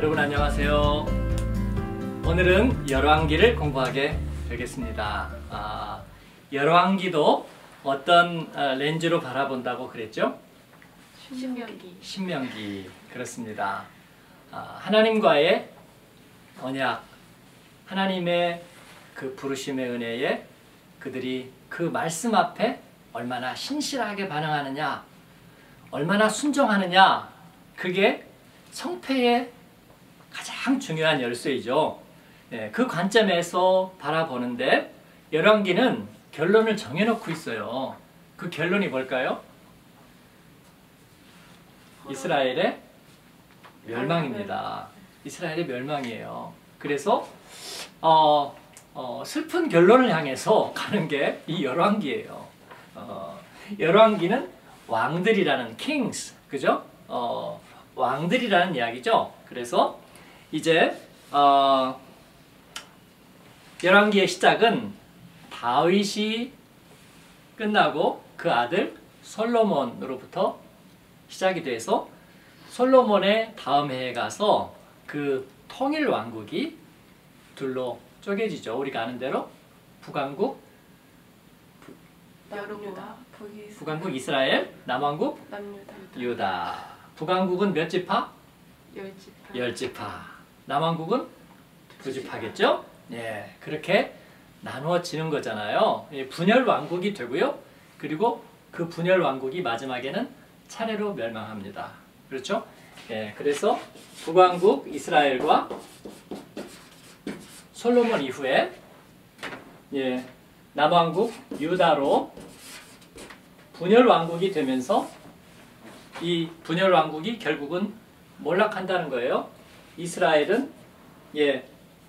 여러분 안녕하세요. 오늘은 열왕기를 공부하게 되겠습니다. 아, 열왕기도 어떤 아, 렌즈로 바라본다고 그랬죠? 신명기. 신명기 그렇습니다. 아, 하나님과의 언약, 하나님의 그 부르심의 은혜에 그들이 그 말씀 앞에 얼마나 신실하게 반응하느냐, 얼마나 순종하느냐, 그게 성패의 가장 중요한 열쇠이죠. 예, 그 관점에서 바라보는데 열왕기는 결론을 정해놓고 있어요. 그 결론이 뭘까요? 이스라엘의 멸망입니다. 이스라엘의 멸망이에요. 그래서 어, 어, 슬픈 결론을 향해서 가는 게 이 열왕기예요. 어, 열왕기는 왕들이라는 kings, 그죠? 어, 왕들이라는 이야기죠. 그래서 이제 어, 열왕기의 시작은 다윗이 끝나고 그 아들 솔로몬으로부터 시작이 돼서 솔로몬의 다음 해에 가서 그 통일 왕국이 둘로 쪼개지죠. 우리가 아는 대로 북왕국. 북이 북왕국 이스라엘, 남왕국 남유다. 유다. 북왕국은 몇 지파? 열 지파. 열 지파. 남왕국은 두 지파겠죠? 예, 그렇게 나누어지는 거잖아요. 예, 분열 왕국이 되고요. 그리고 그 분열 왕국이 마지막에는 차례로 멸망합니다. 그렇죠? 예, 그래서 북왕국 이스라엘과 솔로몬 이후에 예, 남왕국 유다로 분열 왕국이 되면서 이 분열 왕국이 결국은 몰락한다는 거예요. 이스라엘은 예,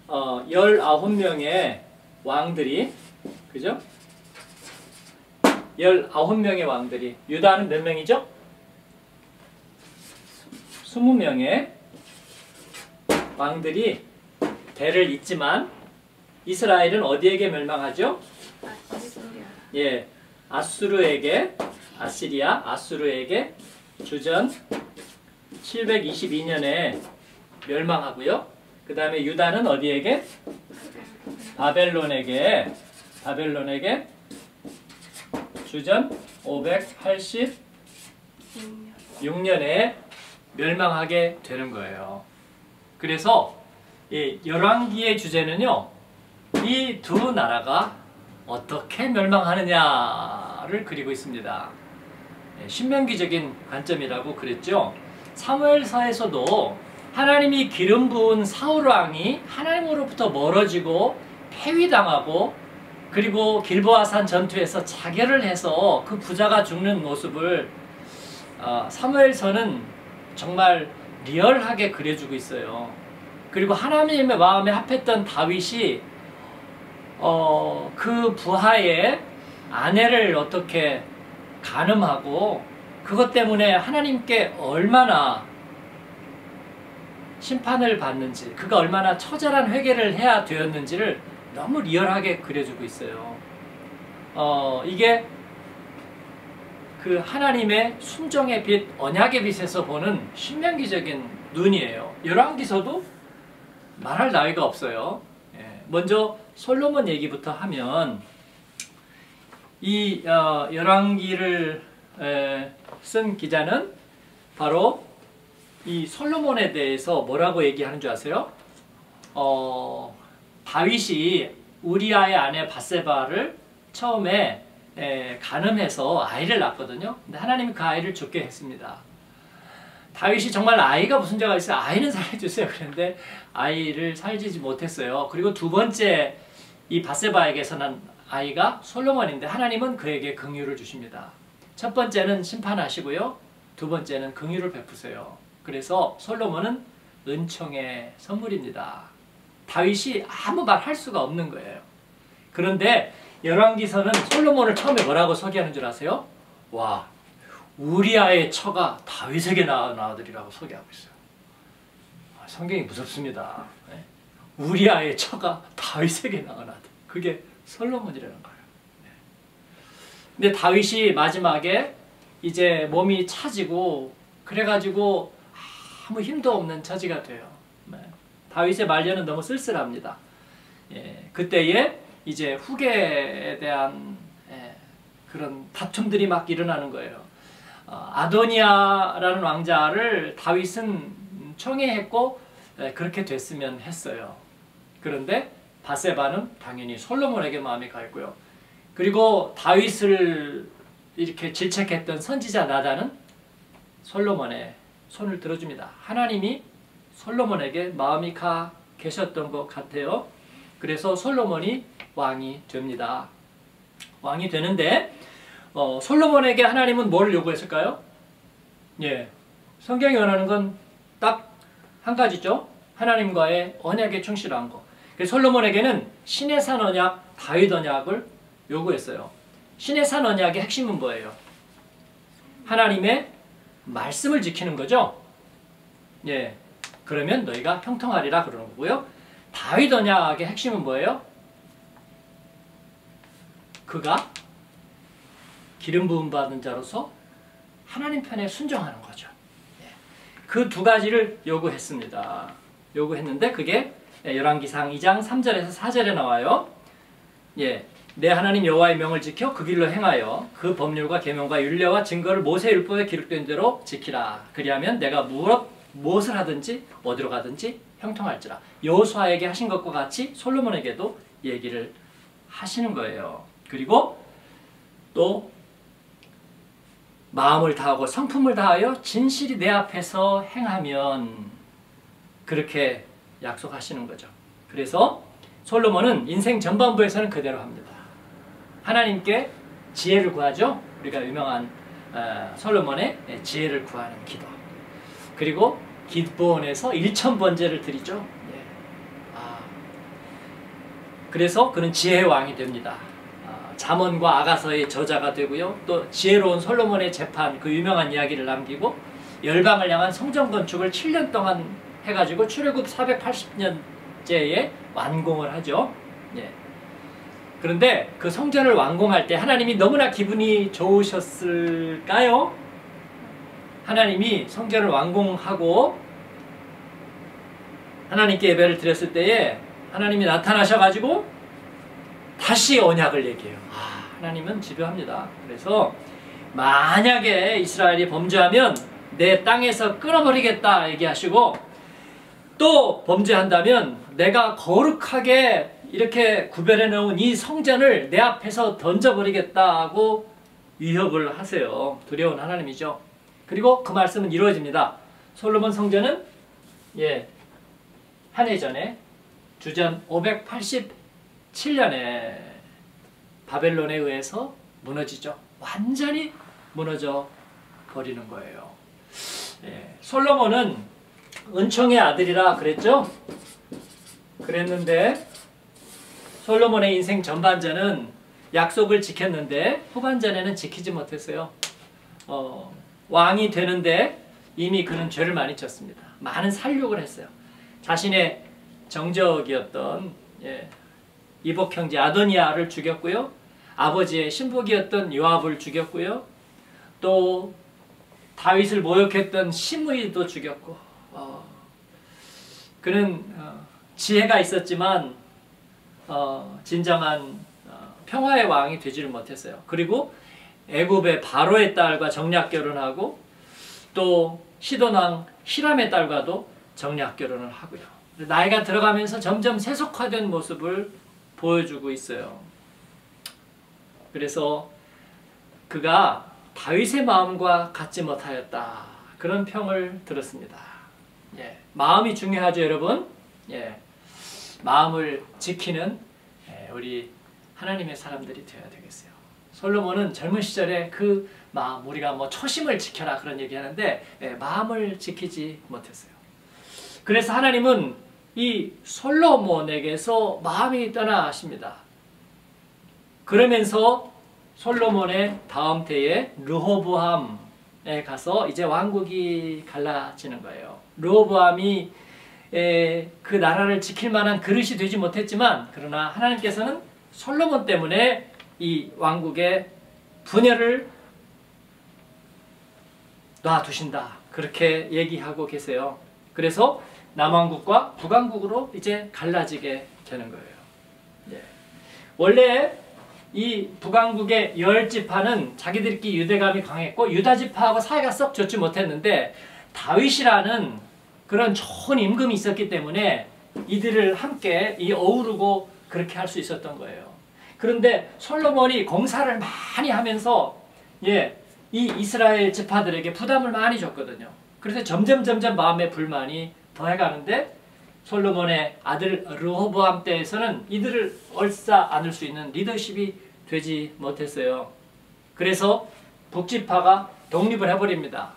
어, 19명의 왕들이 그죠? 19명의 왕들이 유다는 몇 명이죠? 20명의 왕들이 대를 잇지만 이스라엘은 어디에게 멸망하죠? 예, 아수르에게 아시리아 아수르에게 주전 722년에 멸망하고요. 그 다음에 유다는 어디에게? 바벨론에게 바벨론에게 주전 586년에 멸망하게 되는 거예요. 그래서 이 열왕기의 주제는요. 이 두 나라가 어떻게 멸망하느냐를 그리고 있습니다. 예, 신명기적인 관점이라고 그랬죠. 사무엘서에서도 하나님이 기름 부은 사울 왕이 하나님으로부터 멀어지고 폐위당하고 그리고 길보아산 전투에서 자결을 해서 그 부자가 죽는 모습을 어, 사무엘서는 정말 리얼하게 그려주고 있어요. 그리고 하나님의 마음에 합했던 다윗이 어, 그 부하의 아내를 어떻게 간음하고 그것 때문에 하나님께 얼마나 심판을 받는지 그가 얼마나 처절한 회개를 해야 되었는지를 너무 리얼하게 그려주고 있어요. 어, 이게 그 하나님의 순정의 빛, 언약의 빛에서 보는 신명기적인 눈이에요. 열왕기서도 말할 나위가 없어요. 예, 먼저 솔로몬 얘기부터 하면 이 어, 열왕기를 에, 쓴 기자는 바로 이 솔로몬에 대해서 뭐라고 얘기하는 줄 아세요? 어, 다윗이 우리아의 아내 바세바를 처음에 에, 간음해서 아이를 낳거든요. 근데 하나님이 그 아이를 죽게 했습니다. 다윗이 정말 아이가 무슨 죄가 있어요? 아이는 살려주세요. 그런데 아이를 살리지 못했어요. 그리고 두 번째 이 바세바에게서 난 아이가 솔로몬인데 하나님은 그에게 긍휼을 주십니다. 첫 번째는 심판하시고요. 두 번째는 긍휼을 베푸세요. 그래서 솔로몬은 은총의 선물입니다. 다윗이 아무 말 할 수가 없는 거예요. 그런데 열왕기서는 솔로몬을 처음에 뭐라고 소개하는 줄 아세요? 와, 우리아의 처가 다윗에게 낳은 아들이라고 소개하고 있어요. 아, 성경이 무섭습니다. 네? 우리아의 처가 다윗에게 낳은 아들. 그게 솔로몬이라는 거예요. 네. 근데 다윗이 마지막에 이제 몸이 차지고 그래가지고 아무 힘도 없는 처지가 돼요. 다윗의 말년은 너무 쓸쓸합니다. 예, 그때에 이제 후계에 대한 예, 그런 다툼들이 막 일어나는 거예요. 어, 아도니아라는 왕자를 다윗은 청해했고 예, 그렇게 됐으면 했어요. 그런데 바세바는 당연히 솔로몬에게 마음이 가 있고요. 그리고 다윗을 이렇게 질책했던 선지자 나단은 솔로몬의 손을 들어줍니다. 하나님이 솔로몬에게 마음이 가 계셨던 것 같아요. 그래서 솔로몬이 왕이 됩니다. 왕이 되는데 어, 솔로몬에게 하나님은 뭘 요구했을까요? 예, 성경이 원하는 건 딱 한 가지죠. 하나님과의 언약에 충실한 거. 그래서 솔로몬에게는 신의 산 언약, 다윗 언약을 요구했어요. 신의 산 언약의 핵심은 뭐예요? 하나님의 말씀을 지키는 거죠. 예, 그러면 너희가 형통하리라 그러는 거고요. 다윗 언약의 핵심은 뭐예요? 그가 기름 부음 받은 자로서 하나님 편에 순종하는 거죠. 그두 가지를 요구했습니다. 요구했는데 그게 열왕기상 2장 3절에서 4절에 나와요. 예. 내 하나님 여호와의 명을 지켜 그 길로 행하여 그 법률과 계명과 율례와 증거를 모세 율법에 기록된 대로 지키라. 그리하면 내가 무엇 무엇을 하든지 어디로 가든지 형통할지라. 여호수아에게 하신 것과 같이 솔로몬에게도 얘기를 하시는 거예요. 그리고 또 마음을 다하고 성품을 다하여 진실이 내 앞에서 행하면 그렇게 약속하시는 거죠. 그래서 솔로몬은 인생 전반부에서는 그대로 합니다. 하나님께 지혜를 구하죠. 우리가 유명한 어, 솔로몬의 지혜를 구하는 기도. 그리고 기도원에서 1천 번제를 드리죠. 예. 아, 그래서 그는 지혜의 왕이 됩니다. 잠언과 아가서의 저자가 되고요. 또 지혜로운 솔로몬의 재판 그 유명한 이야기를 남기고 열방을 향한 성전 건축을 7년 동안 해가지고 출애굽 480년째에 완공을 하죠. 예. 그런데 그 성전을 완공할 때 하나님이 너무나 기분이 좋으셨을까요? 하나님이 성전을 완공하고 하나님께 예배를 드렸을 때에 하나님이 나타나셔가지고 다시 언약을 얘기해요. 아, 하나님은 집요합니다. 그래서 만약에 이스라엘이 범죄하면 내 땅에서 끊어버리겠다 얘기하시고 또 범죄한다면 내가 거룩하게 이렇게 구별해 놓은 이 성전을 내 앞에서 던져버리겠다고 위협을 하세요. 두려운 하나님이죠. 그리고 그 말씀은 이루어집니다. 솔로몬 성전은 예, 한 해 전에 주전 587년에 바벨론에 의해서 무너지죠. 완전히 무너져 버리는 거예요. 예, 솔로몬은 은총의 아들이라 그랬죠? 그랬는데 솔로몬의 인생 전반전은 약속을 지켰는데 후반전에는 지키지 못했어요. 어, 왕이 되는데 이미 그는 죄를 많이 졌습니다. 많은 살육을 했어요. 자신의 정적이었던 예, 이복 형제 아도니아를 죽였고요. 아버지의 신복이었던 요압을 죽였고요. 또 다윗을 모욕했던 시므이도 죽였고 어, 그는 어, 지혜가 있었지만 어, 진정한 어, 평화의 왕이 되지를 못했어요. 그리고 애굽의 바로의 딸과 정략 결혼하고 또 시돈왕 히람의 딸과도 정략 결혼을 하고요. 나이가 들어가면서 점점 세속화된 모습을 보여주고 있어요. 그래서 그가 다윗의 마음과 같지 못하였다. 그런 평을 들었습니다. 예, 마음이 중요하죠, 여러분. 예, 마음을 지키는 예, 우리 하나님의 사람들이 되어야 되겠어요. 솔로몬은 젊은 시절에 그 마음, 우리가 뭐 초심을 지켜라 그런 얘기하는데 예, 마음을 지키지 못했어요. 그래서 하나님은 이 솔로몬에게서 마음이 떠나십니다. 그러면서 솔로몬의 다음 때에 르호보암에 가서 이제 왕국이 갈라지는 거예요. 르호보암이 그 나라를 지킬 만한 그릇이 되지 못했지만 그러나 하나님께서는 솔로몬 때문에 이 왕국의 분열을 놔두신다. 그렇게 얘기하고 계세요. 그래서 남왕국과 북왕국으로 이제 갈라지게 되는 거예요. 예. 원래 이 북왕국의 열 지파는 자기들끼리 유대감이 강했고 유다 지파하고 사이가 썩 좋지 못했는데 다윗이라는 그런 좋은 임금이 있었기 때문에 이들을 함께 이 어우르고 그렇게 할 수 있었던 거예요. 그런데 솔로몬이 공사를 많이 하면서 예, 이 이스라엘 지파들에게 부담을 많이 줬거든요. 그래서 점점 점점 마음의 불만이 더해가는데 솔로몬의 아들 르호보암 때에서는 이들을 얼싸 안을 수 있는 리더십이 되지 못했어요. 그래서 북지파가 독립을 해버립니다.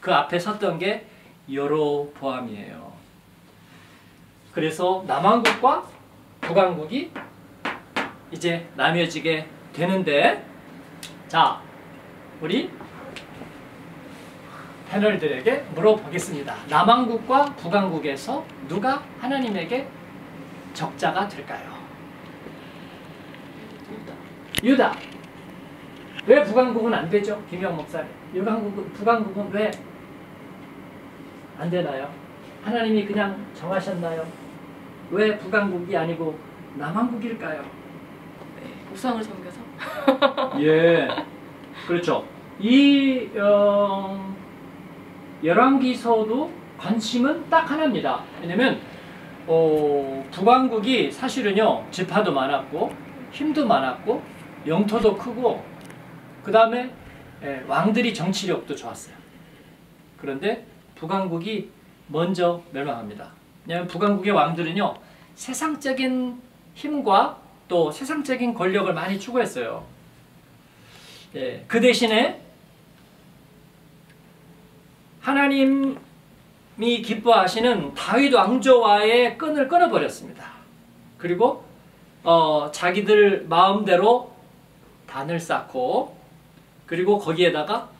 그 앞에 섰던 게 여로보암이에요. 그래서 남왕국과 북왕국이 이제 나뉘어지게 되는데 자 우리 패널들에게 물어보겠습니다. 남왕국과 북왕국에서 누가 하나님에게 적자가 될까요? 유다. 왜 북왕국은 안 되죠? 김영 목사님. 유강국은 북왕국은 왜 안 되나요? 하나님이 그냥 정하셨나요? 왜 북왕국이 아니고 남왕국일까요? 네, 우상을 섬겨서. 예, 그렇죠. 이 어, 열왕기서도 관심은 딱 하나입니다. 왜냐면 어, 북왕국이 사실은요 지파도 많았고 힘도 많았고 영토도 크고 그 다음에 예, 왕들이 정치력도 좋았어요. 그런데 북왕국이 먼저 멸망합니다. 왜냐하면 북왕국의 왕들은요 세상적인 힘과 또 세상적인 권력을 많이 추구했어요. 예, 그 대신에 하나님이 기뻐하시는 다윗 왕조와의 끈을 끊어버렸습니다. 그리고 어, 자기들 마음대로 단을 쌓고 그리고 거기에다가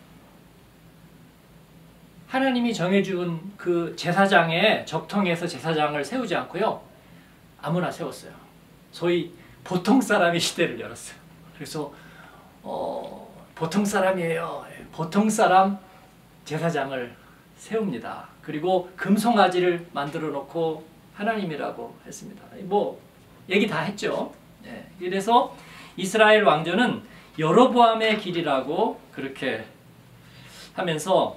하나님이 정해준 그 제사장의 적통에서 제사장을 세우지 않고요. 아무나 세웠어요. 소위 보통 사람의 시대를 열었어요. 그래서 어, 보통 사람이에요. 보통 사람 제사장을 세웁니다. 그리고 금송아지를 만들어 놓고 하나님이라고 했습니다. 뭐 얘기 다 했죠. 네. 그래서 이스라엘 왕조는 여로보암의 길이라고 그렇게 하면서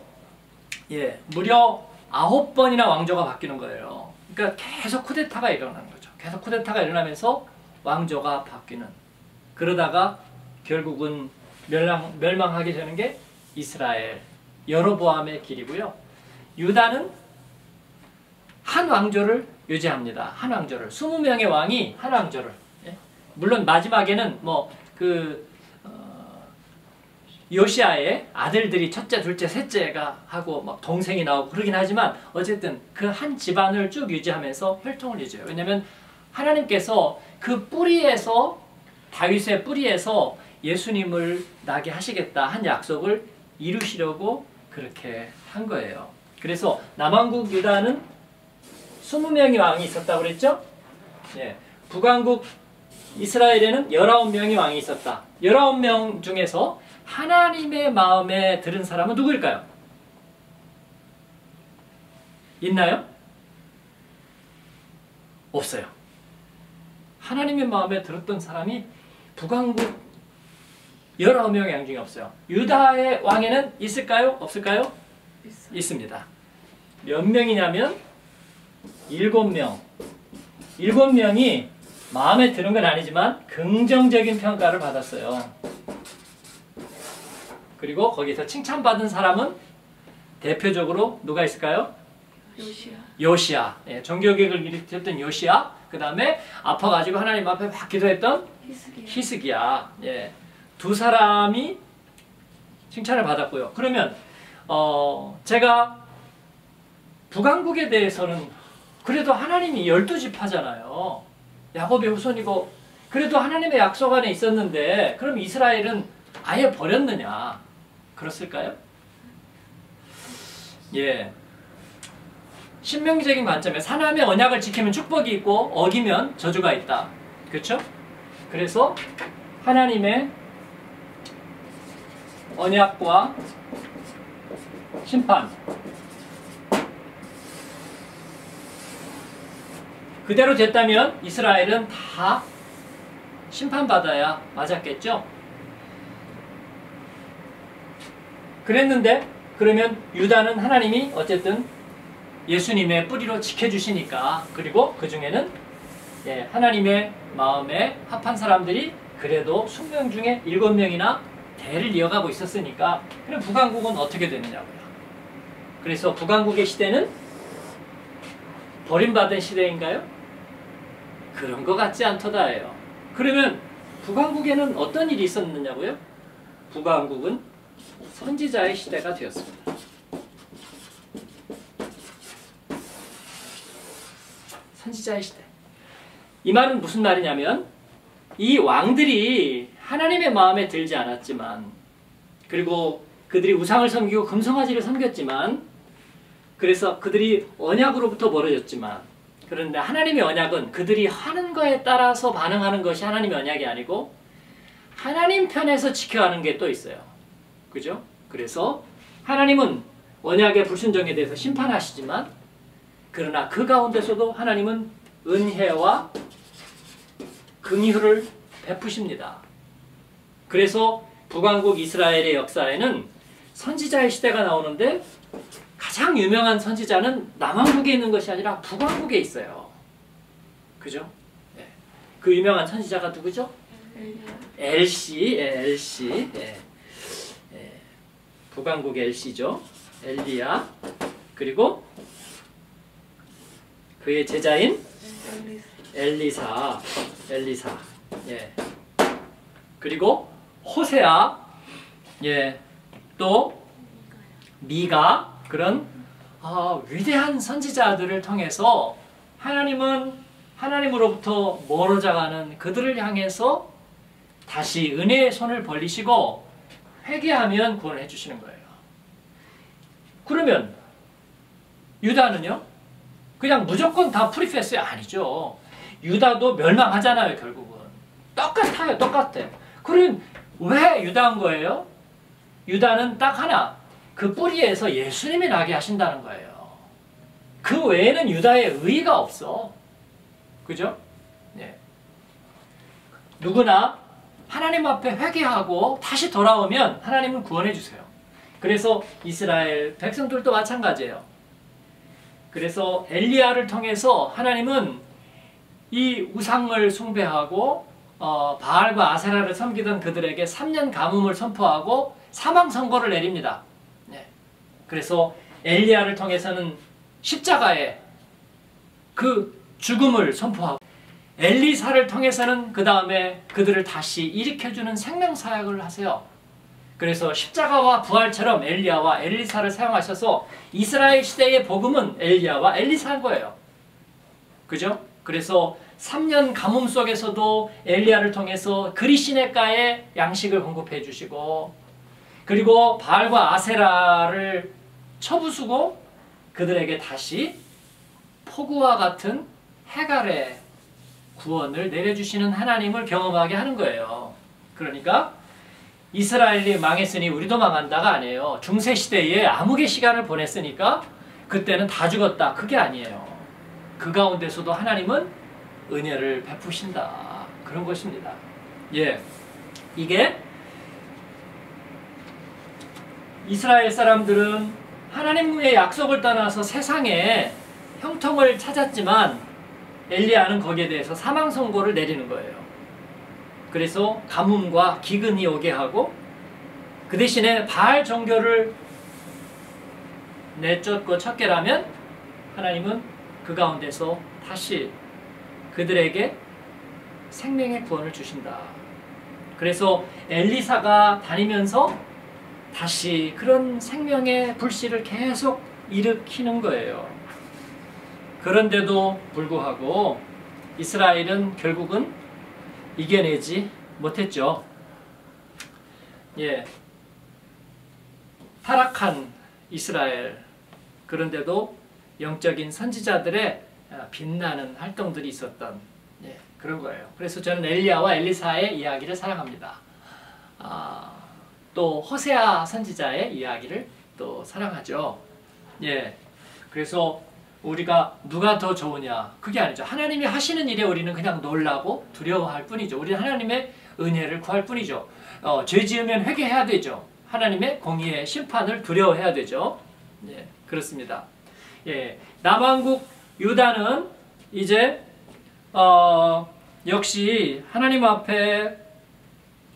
예, 무려 아홉 번이나 왕조가 바뀌는 거예요. 그러니까 계속 쿠데타가 일어나는 거죠. 계속 쿠데타가 일어나면서 왕조가 바뀌는. 그러다가 결국은 멸망, 멸망하게 되는 게 이스라엘 여로보암의 길이고요. 유다는 한 왕조를 유지합니다. 한 왕조를. 20명의 왕이 한 왕조를. 예? 물론 마지막에는 뭐 그 요시아의 아들들이 첫째, 둘째, 셋째가 하고 막 동생이 나오고 그러긴 하지만 어쨌든 그 한 집안을 쭉 유지하면서 혈통을 유지해요. 왜냐하면 하나님께서 그 뿌리에서 다윗의 뿌리에서 예수님을 나게 하시겠다 한 약속을 이루시려고 그렇게 한 거예요. 그래서 남왕국 유다는 20명의 왕이 있었다고 그랬죠? 예. 북왕국 이스라엘에는 19명의 왕이 있었다. 19명 중에서 하나님의 마음에 들은 사람은 누구일까요? 있나요? 없어요. 하나님의 마음에 들었던 사람이 북왕국 19명의 양 중에 없어요. 유다의 왕에는 있을까요? 없을까요? 있어. 있습니다. 몇 명이냐면 일곱 명. 일곱 명이 마음에 드는 건 아니지만 긍정적인 평가를 받았어요. 그리고 거기서 칭찬받은 사람은 대표적으로 누가 있을까요? 요시야. 요시야. 예, 종교개혁을 일으켰던 요시야. 그 다음에 아파가지고 하나님 앞에 막 기도했던 히스기야. 히스기야. 예, 두 사람이 칭찬을 받았고요. 그러면 어, 제가 북왕국에 대해서는 그래도 하나님이 열두 지파잖아요. 야곱의 후손이고 그래도 하나님의 약속 안에 있었는데 그럼 이스라엘은 아예 버렸느냐? 그렇을까요? 예. 신명기적인 관점에 사람의 언약을 지키면 축복이 있고 어기면 저주가 있다. 그렇죠? 그래서 하나님의 언약과 심판 그대로 됐다면 이스라엘은 다 심판받아야 맞았겠죠? 그랬는데 그러면 유다는 하나님이 어쨌든 예수님의 뿌리로 지켜주시니까 그리고 그 중에는 예, 하나님의 마음에 합한 사람들이 그래도 숙명 중에 일곱 명이나 대를 이어가고 있었으니까 그럼 북왕국은 어떻게 되느냐고요. 그래서 북왕국의 시대는 버림받은 시대인가요? 그런 것 같지 않더다예요. 그러면 북왕국에는 어떤 일이 있었느냐고요? 북왕국은 선지자의 시대가 되었습니다. 선지자의 시대. 이 말은 무슨 말이냐면 이 왕들이 하나님의 마음에 들지 않았지만 그리고 그들이 우상을 섬기고 금송아지를 섬겼지만 그래서 그들이 언약으로부터 멀어졌지만 그런데 하나님의 언약은 그들이 하는 거에 따라서 반응하는 것이 하나님의 언약이 아니고 하나님 편에서 지켜가는 게 또 있어요. 그죠? 그래서 하나님은 언약의 불순종에 대해서 심판하시지만 그러나 그 가운데서도 하나님은 은혜와 긍휼을 베푸십니다. 그래서 북왕국 이스라엘의 역사에는 선지자의 시대가 나오는데 가장 유명한 선지자는 남왕국에 있는 것이 아니라 북왕국에 있어요. 그죠? 네. 그 유명한 선지자가 누구죠? 엘시, 예, 엘시. 예. 예. 북왕국 엘시죠. 엘리야. 그리고 그의 제자인 엘리사. 엘리사. 예. 그리고 호세아. 예. 또 미가 그런 어, 위대한 선지자들을 통해서 하나님은 하나님으로부터 멀어져가는 그들을 향해서 다시 은혜의 손을 벌리시고 회개하면 구원해 주시는 거예요. 그러면 유다는요? 그냥 무조건 다 free pass 아니죠. 유다도 멸망하잖아요, 결국은. 똑같아요, 똑같아. 그럼 왜 유다인 거예요? 유다는 딱 하나. 그 뿌리에서 예수님이 나게 하신다는 거예요. 그 외에는 유다의 의의가 없어. 그죠? 네. 누구나 하나님 앞에 회개하고 다시 돌아오면 하나님은 구원해 주세요. 그래서 이스라엘 백성들도 마찬가지예요. 그래서 엘리야를 통해서 하나님은 이 우상을 숭배하고 어, 바알과 아세라를 섬기던 그들에게 3년 가뭄을 선포하고 사망 선고를 내립니다. 네. 그래서 엘리야를 통해서는 십자가에 그 죽음을 선포하고 엘리사를 통해서는 그 다음에 그들을 다시 일으켜주는 생명사역을 하세요. 그래서 십자가와 부활처럼 엘리야와 엘리사를 사용하셔서 이스라엘 시대의 복음은 엘리야와 엘리사인 거예요. 그죠? 그래서 3년 가뭄 속에서도 엘리야를 통해서 그리시네가에 양식을 공급해 주시고 그리고 바알과 아세라를 쳐부수고 그들에게 다시 폭우와 같은 해갈의 구원을 내려주시는 하나님을 경험하게 하는 거예요. 그러니까 이스라엘이 망했으니 우리도 망한다가 아니에요. 중세 시대에 암흑의 시간을 보냈으니까 그때는 다 죽었다. 그게 아니에요. 그 가운데서도 하나님은 은혜를 베푸신다. 그런 것입니다. 예. 이게 이스라엘 사람들은 하나님의 약속을 떠나서 세상에 형통을 찾았지만 엘리야는 거기에 대해서 사망 선고를 내리는 거예요. 그래서 가뭄과 기근이 오게 하고 그 대신에 바알 종교를 내쫓고 척결하면 하나님은 그 가운데서 다시 그들에게 생명의 구원을 주신다. 그래서 엘리사가 다니면서 다시 그런 생명의 불씨를 계속 일으키는 거예요. 그런데도 불구하고 이스라엘은 결국은 이겨내지 못했죠. 예. 타락한 이스라엘. 그런데도 영적인 선지자들의 빛나는 활동들이 있었던 예, 그런 거예요. 그래서 저는 엘리야와 엘리사의 이야기를 사랑합니다. 아, 또 호세아 선지자의 이야기를 또 사랑하죠. 예. 그래서 우리가 누가 더 좋으냐 그게 아니죠. 하나님이 하시는 일에 우리는 그냥 놀라고 두려워할 뿐이죠. 우리는 하나님의 은혜를 구할 뿐이죠. 어, 죄 지으면 회개해야 되죠. 하나님의 공의의 심판을 두려워해야 되죠. 예, 그렇습니다. 예, 남왕국 유다는 이제 어, 역시 하나님 앞에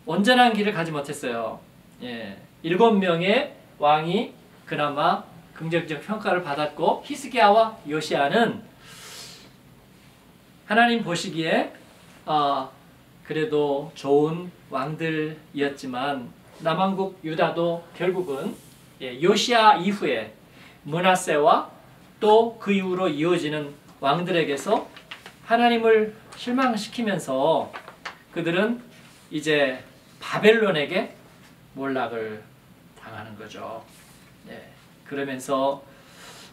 온전한 길을 가지 못했어요. 예, 일곱 명의 왕이 그나마 긍정적 평가를 받았고 히스기야와 요시아는 하나님 보시기에 어, 그래도 좋은 왕들이었지만 남왕국 유다도 결국은 예, 요시아 이후에 문하세와 또 그 이후로 이어지는 왕들에게서 하나님을 실망시키면서 그들은 이제 바벨론에게 몰락을 당하는 거죠. 네. 그러면서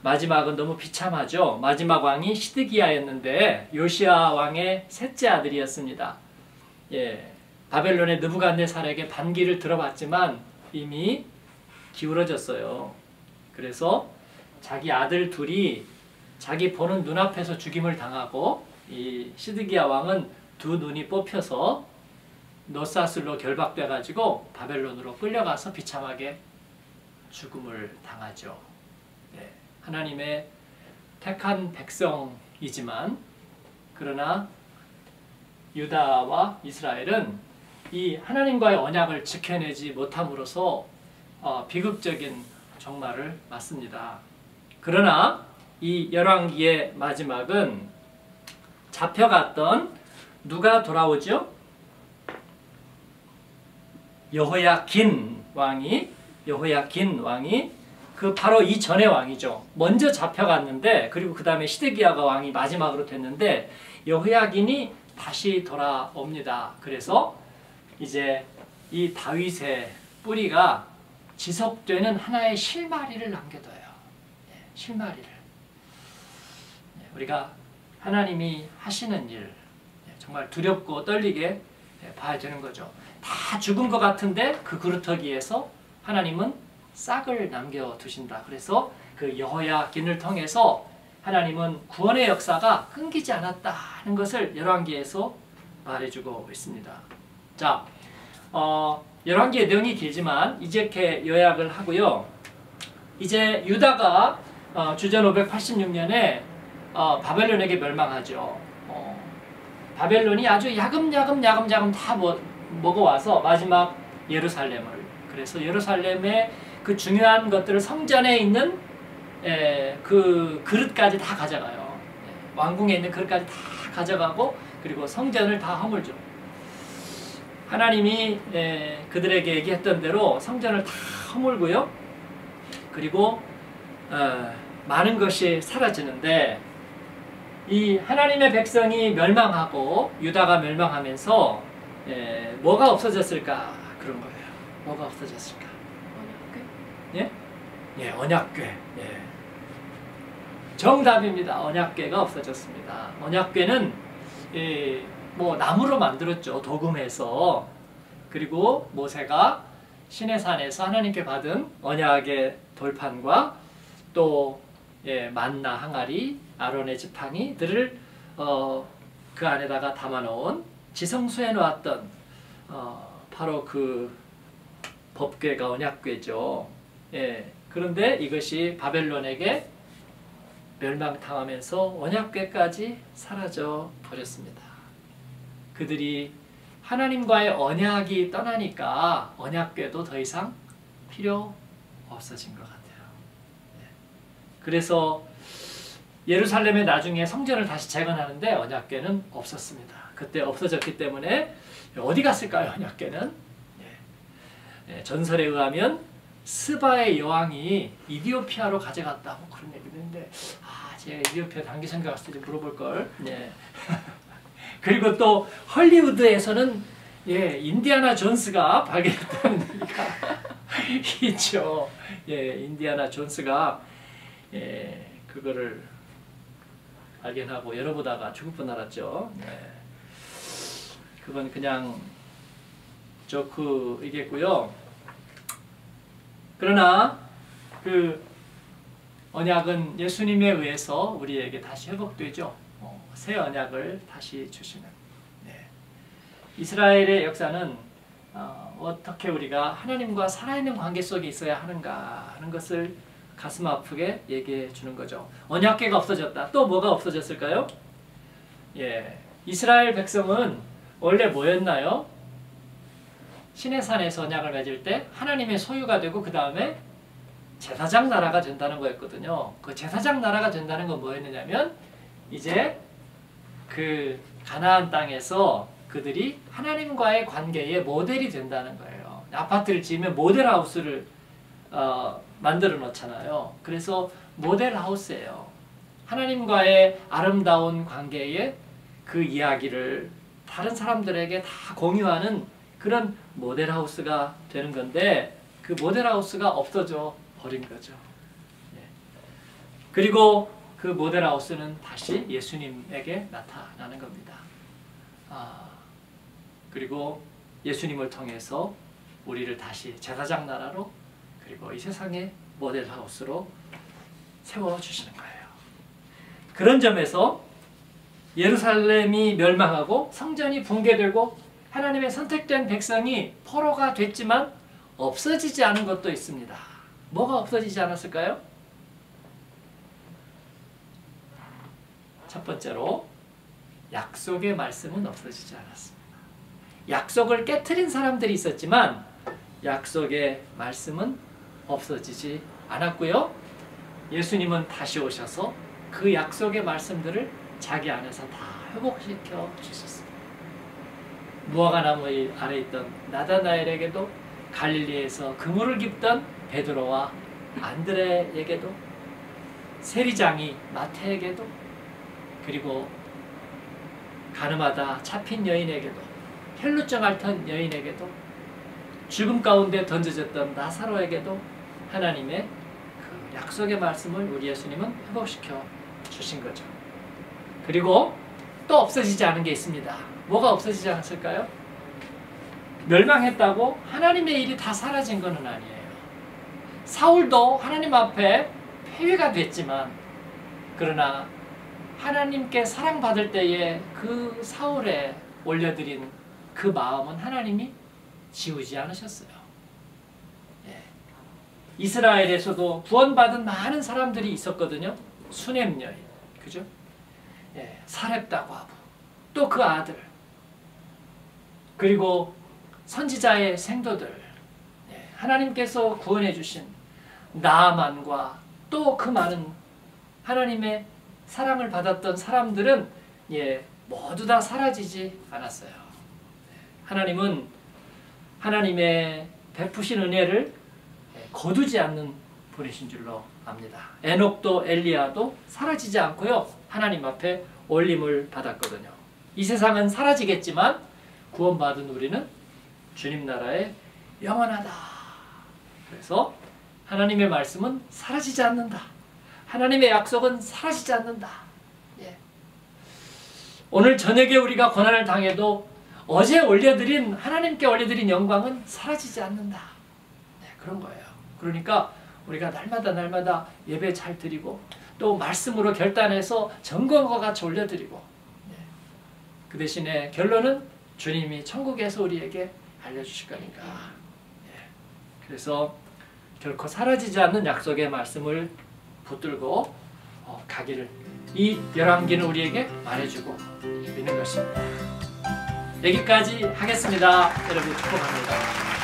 마지막은 너무 비참하죠. 마지막 왕이 시드기야였는데 요시아 왕의 셋째 아들이었습니다. 예, 바벨론의 느부갓네살에게 반기를 들어봤지만 이미 기울어졌어요. 그래서 자기 아들 둘이 자기 보는 눈앞에서 죽임을 당하고 이 시드기야 왕은 두 눈이 뽑혀서 노사슬로 결박돼 가지고 바벨론으로 끌려가서 비참하게 죽음을 당하죠. 네, 하나님의 택한 백성이지만 그러나 유다와 이스라엘은 이 하나님과의 언약을 지켜내지 못함으로써 어, 비극적인 종말을 맞습니다. 그러나 이 열왕기의 마지막은 잡혀갔던 누가 돌아오죠? 여호야긴 왕이 여호야긴 왕이 그 바로 이 전의 왕이죠. 먼저 잡혀갔는데 그리고 그 다음에 시드기야가 왕이 마지막으로 됐는데 여호야긴이 다시 돌아옵니다. 그래서 이제 이 다윗의 뿌리가 지속되는 하나의 실마리를 남겨둬요. 네, 실마리를. 네, 우리가 하나님이 하시는 일 네, 정말 두렵고 떨리게 봐야 되는 거죠. 다 죽은 것 같은데 그 그루터기에서 하나님은 싹을 남겨 두신다. 그래서 그 여호야긴을 통해서 하나님은 구원의 역사가 끊기지 않았다는 것을 열왕기에서 말해주고 있습니다. 자, 어, 열왕기의 내용이 길지만 이렇게 요약을 하고요. 이제 유다가 어, 주전 586년에 어, 바벨론에게 멸망하죠. 어, 바벨론이 아주 야금야금 야금야금 다 먹, 먹어와서 마지막 예루살렘을 그래서 예루살렘의 그 중요한 것들을 성전에 있는 에, 그 그릇까지 다 가져가요. 예, 왕궁에 있는 그릇까지 다 가져가고 그리고 성전을 다 허물죠. 하나님이 에, 그들에게 얘기했던 대로 성전을 다 허물고요. 그리고 어, 많은 것이 사라지는데 이 하나님의 백성이 멸망하고 유다가 멸망하면서 에, 뭐가 없어졌을까 그런 거예요. 뭐가 없어졌을까? 언약궤? 예? 예, 언약궤. 예. 정답입니다. 언약궤가 없어졌습니다. 언약궤는 예, 뭐 나무로 만들었죠. 도금해서 그리고 모세가 시내산에서 하나님께 받은 언약의 돌판과 또 예, 만나 항아리, 아론의 지팡이들을 어, 그 안에다가 담아놓은 지성소에 놓았던 어, 바로 그 법궤가 언약궤죠. 예, 그런데 이것이 바벨론에게 멸망당하면서 언약궤까지 사라져 버렸습니다. 그들이 하나님과의 언약이 떠나니까 언약궤도 더 이상 필요 없어진 것 같아요. 네. 그래서 예루살렘에 나중에 성전을 다시 재건하는데 언약궤는 없었습니다. 그때 없어졌기 때문에 어디 갔을까요? 언약궤는 네. 전설에 의하면 스바의 여왕이 이디오피아로 가져갔다고 그런 얘기도 있는데 아 제가 이디오피아 단기 생각 갔을 때 물어볼 걸. 네. 그리고 또 헐리우드에서는 예 인디아나 존스가 발견했다는 얘기가 있죠. 예 인디아나 존스가 예 그거를 발견하고 열어보다가 죽을 뻔 알았죠. 네. 그건 그냥 조크이겠고요. 그러나 그 언약은 예수님에 의해서 우리에게 다시 회복되죠. 어, 새 언약을 다시 주시는. 네. 이스라엘의 역사는 어, 떻게 우리가 하나님과 살아있는 관계 속에 있어야 하는가 하는 것을 가슴 아프게 얘기해 주는 거죠. 언약계가 없어졌다. 또 뭐가 없어졌을까요? 예, 이스라엘 백성은 원래 뭐였나요? 신의 산에서 언약을 맺을 때 하나님의 소유가 되고 그 다음에 제사장 나라가 된다는 거였거든요. 그 제사장 나라가 된다는 건 뭐였느냐면 이제 그 가나안 땅에서 그들이 하나님과의 관계의 모델이 된다는 거예요. 아파트를 지으면 모델 하우스를 어, 만들어 놓잖아요. 그래서 모델 하우스예요. 하나님과의 아름다운 관계의 그 이야기를 다른 사람들에게 다 공유하는 그런 모델 하우스가 되는 건데 그 모델 하우스가 없어져 버린 거죠. 예. 그리고 그 모델 하우스는 다시 예수님에게 나타나는 겁니다. 아, 그리고 예수님을 통해서 우리를 다시 제사장 나라로 그리고 이 세상의 모델 하우스로 세워 주시는 거예요. 그런 점에서 예루살렘이 멸망하고 성전이 붕괴되고 하나님의 선택된 백성이 포로가 됐지만 없어지지 않은 것도 있습니다. 뭐가 없어지지 않았을까요? 첫 번째로 약속의 말씀은 없어지지 않았습니다. 약속을 깨뜨린 사람들이 있었지만 약속의 말씀은 없어지지 않았고요. 예수님은 다시 오셔서 그 약속의 말씀들을 자기 안에서 다 회복시켜 주셨습니다. 무화과 나무 아래 있던 나다나엘에게도 갈릴리에서 그물을 깁던 베드로와 안드레에게도 세리장이 마태에게도 그리고 가늠하다 잡힌 여인에게도 혈루증 앓던 여인에게도 죽음 가운데 던져졌던 나사로에게도 하나님의 그 약속의 말씀을 우리 예수님은 회복시켜 주신 거죠. 그리고 또 없어지지 않은 게 있습니다. 뭐가 없어지지 않았을까요? 멸망했다고 하나님의 일이 다 사라진 것은 아니에요. 사울도 하나님 앞에 폐위가 됐지만 그러나 하나님께 사랑받을 때에 그 사울에 올려드린 그 마음은 하나님이 지우지 않으셨어요. 예. 이스라엘에서도 구원받은 많은 사람들이 있었거든요. 여인, 그죠? 예. 사렙다 과부, 또그 아들, 그리고 선지자의 생도들, 예. 하나님께서 구원해 주신 나만과 또 그 많은 하나님의 사랑을 받았던 사람들은 예, 모두 다 사라지지 않았어요. 예. 하나님은 하나님의 베푸신 은혜를 거두지 않는 분이신 줄로 압니다. 에녹도 엘리야도 사라지지 않고요. 하나님 앞에 올림을 받았거든요. 이 세상은 사라지겠지만 구원받은 우리는 주님 나라에 영원하다. 그래서 하나님의 말씀은 사라지지 않는다. 하나님의 약속은 사라지지 않는다. 예. 오늘 저녁에 우리가 고난을 당해도 어제 올려드린 하나님께 올려드린 영광은 사라지지 않는다. 네, 그런 거예요. 그러니까 우리가 날마다 날마다 예배 잘 드리고 또 말씀으로 결단해서 점검과 같이 올려드리고 네. 그 대신에 결론은 주님이 천국에서 우리에게 알려주실 거니까. 네. 그래서 결코 사라지지 않는 약속의 말씀을 붙들고 어, 가기를 이 열왕기는 우리에게 말해주고 있는 것입니다. 여기까지 하겠습니다. 여러분 축복합니다.